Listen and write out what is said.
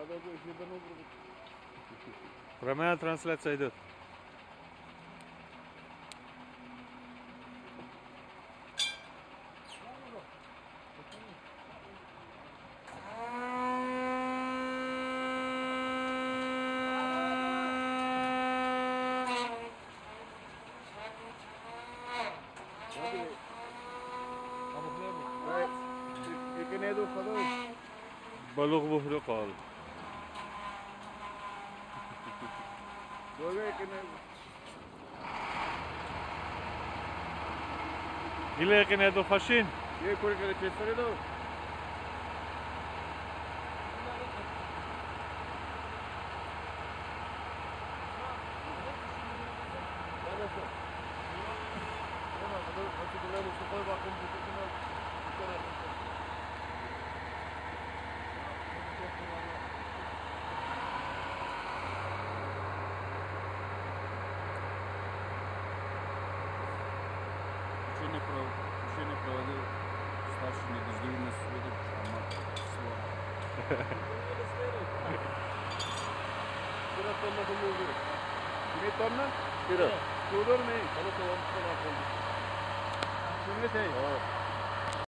Одразу ефірдано зробити. Прямая трансляция идет. Hayır. Яке не йду входить. Balık buhru kal. Ile che ne do fashin? Ye kore kare pesare do. Thank you. не про ще не проводив старший недозвільний свідок, а мати свого. Biraz sonra da oluyor. Kimi tonla? Bira. Sudur mu? Kalı kovan tutan akıllı. Şimdi şey.